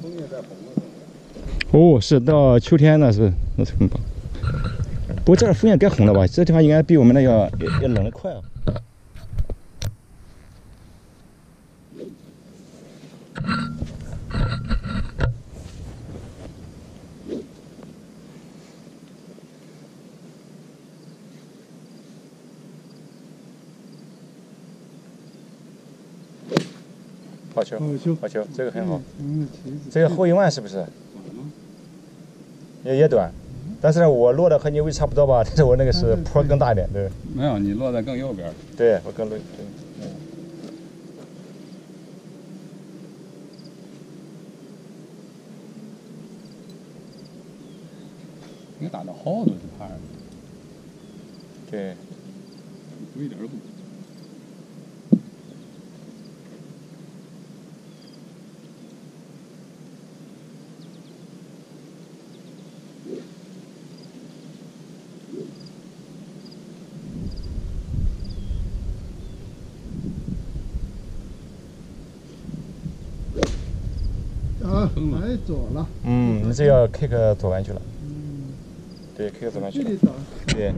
枫叶在红了。哦，是到秋天了是那是很棒。不过这儿枫叶该红了吧？这地方应该比我们那要要冷的快啊。好球，好球，这个很好。这个后一万是不是？也也短，但是呢，我落的和你位置差不多吧？但是我那个是坡更大一点，对。没有，你落在更右边。对，我更对。嗯。你打的。对。有一点儿啊，来左了。嗯，你这要 kick 左弯去了。嗯。对，kick 左弯去了。对。